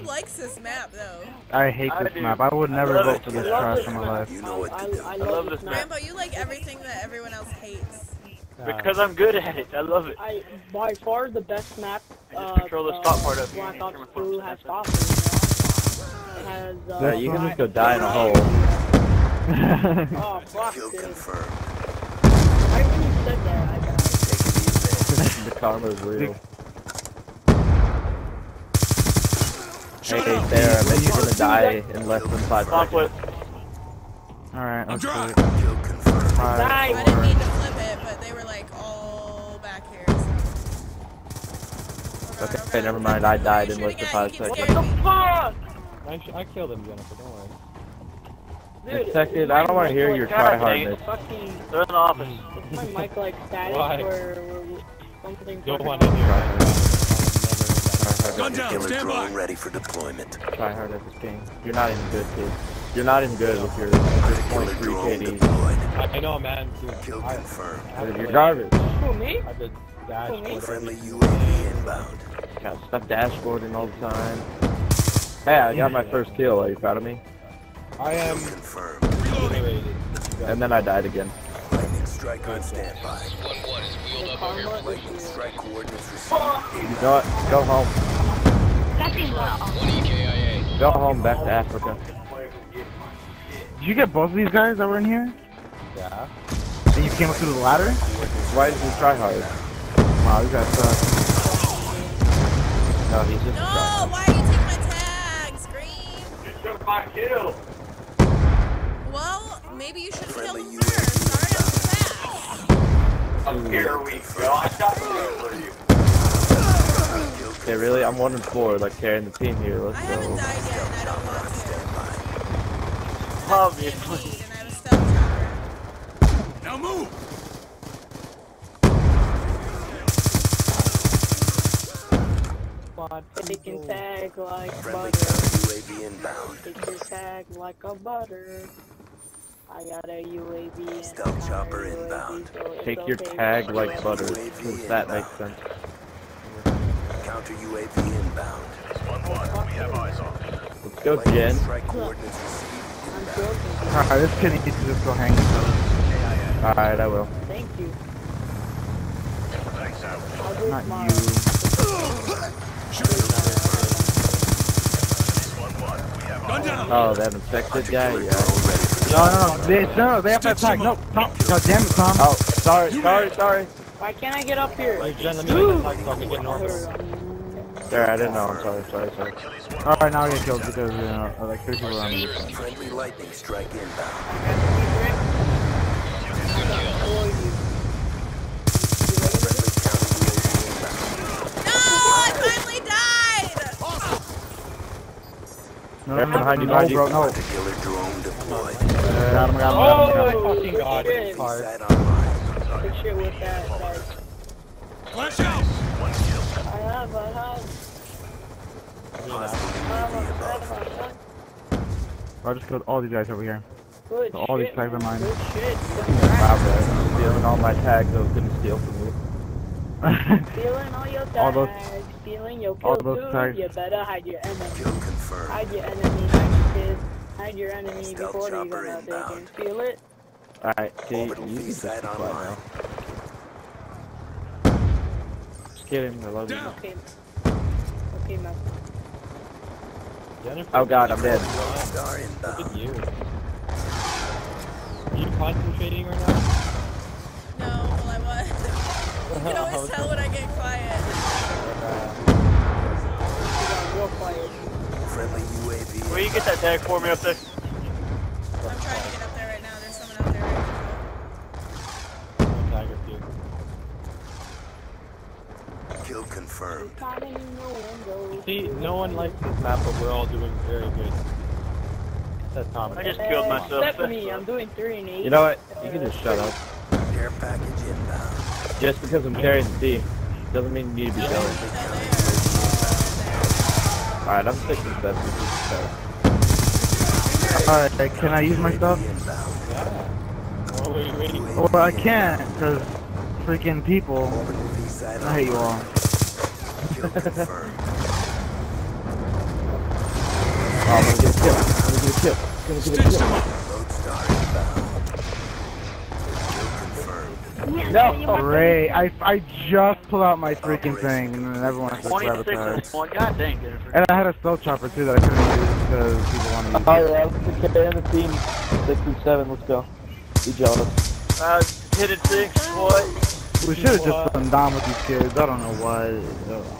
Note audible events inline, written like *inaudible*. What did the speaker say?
map though. I hate I this do. map. I would never love vote it. for this I trash in my life. You know what I, to do. I, I love, love this this map. Rambo, you like everything that everyone else hates. Because I'm good at it. I love it. I by far the best map. I just Uh, control the stop part uh, up here. Black You Ops 2 has to stopped. It has. Uh, Yeah, you can just go die in a hole. *laughs* Oh *laughs* fuck, Kill dude. confirmed. Right when said that, I died. Taking the the karma is real. Hey, Shut up. Sarah, I bet you're gonna die in less than five Stop seconds. with. Alright, let's do it. advantage. Kill confirmed. Five, I didn't mean to flip it, but they were like all back here. So. God, Okay, oh, never mind, I died in shoot less than five seconds. scaring me. Fuck! I, I killed him, Jennifer. Don't worry. Dude, Detective, I don't wanna hear your static? try-hardness. Fucking, They're in the office. my mic like static Why? or, or something? Don't want to hear it. Gun down, Killer stand drone by. ready for deployment. Try hard at this game. You're not even good, kid. You're not even good with your, with Killer 0.3 drone KD. deployed. I know, man. Dude, Kill I, confirmed. I, You're garbage. Who, me? I did dashboard Friendly. UAV inbound. God, stop dashboarding all the time. Hey, I got my first kill. Are you proud of me? I am Kill confirmed. And then I died again. Lightning strike on standby. The karma Lightning is strike coordinates received. You know what? Go home. Go home back to Africa. Did you get both of these guys that were in here? Yeah. And you came up through the ladder? Why did you try hard? Wow, these guys suck. No, he's just a try No, why are you taking my tag? Green? You took my kill. Well, maybe you should have killed him first. Sorry, I'm so fast. Here we go. I got you. Okay, really? I'm one and four, like carrying the team here. Let's I go. died yet, and I don't want to. Obviously. Indeed, and I have a stealth chopper. Now move. But taking tag like Friendly butter. counter UAV inbound. Take your tag like a butter. I got a UAV and Stealth chopper got a UAV, inbound. so Take your okay. tag like butter, since that makes sense. Counter UAV inbound. Let's go, Lightning Jen. strike coordinates received. I'm joking. Alright, this kid needs to just go hang himself. Alright, I will. Thank you. I'll do it Not tomorrow. you. Gun down. Oh, that infected guy? Yeah. Drone ready for No, no, no, they, no, no, they have to attack. No, Tom. God damn it, Tom. Oh, sorry, sorry, sorry. Why can't I get up here? Hey, Jen, let me make so I can get normal. Sorry, I didn't know. I'm sorry, sorry, sorry. Alright, now I get killed because, you know, like three people around me. Friendly lightning strike inbound. Friendly counter UAV inbound. No, I finally died. No, no, no, behind you, no, behind you. bro, no. The killer drone deployed. Uh, got him, got him, got him, Oh my fucking god, shit. it's hard. Sat online. Good shit with that. Like, Flash out. I have, I have, I have, I have, I just killed all these guys over here. Good So all these tags are mine. Good shit. Wow, bro. Stealing all my tags I was gonna steal from you. Stealing all your tags. *laughs* All those- stealing your all kill those too. tags. You better hide your enemy. Kill confirmed. Hide your enemy. Hide your kids. Hide your enemy Stealth before they chopper gonna they can inbound. steal it. Alright, Kate, Orbital you can just be online. now. Just kidding, I love you. Okay. Okay, man. Jennifer, Oh god, I'm dead. Star Look at you. Are you concentrating right now? No, well I was. *laughs* you can always *laughs* tell when I get quiet. You got real quiet. Friendly UAV. Where you get that tag for me up there? I'm trying to get up there right now. There's someone up there right now. Tag with you. Kill confirmed. Climbing in the window. See, no one likes this map, but we're all doing very good. That's common. I just killed myself. Except me, I'm doing three and eight. You know what? You can just shut up. Care package inbound. Just because I'm carrying the D doesn't mean you need to be going. Alright, I'm six and seven. This. Alright, can I use my stuff? Inbound. What were you waiting for? Well, I can't, because freaking people. I hate you all. online. Kill confirmed. Oh, I'm gonna get a kill. I'm gonna get a kill. I'm gonna get a kill. No! Great. I, I just pulled out my freaking thing, and then everyone took 26 sabotage. is one. God dang, Jennifer. And I had a stealth chopper too that I couldn't use because people wanted to use. Yeah, let's get in the team. Six and seven, let's go. Be jealous. Uh, hit it six. What? We should have just been down with these kids. I don't know why.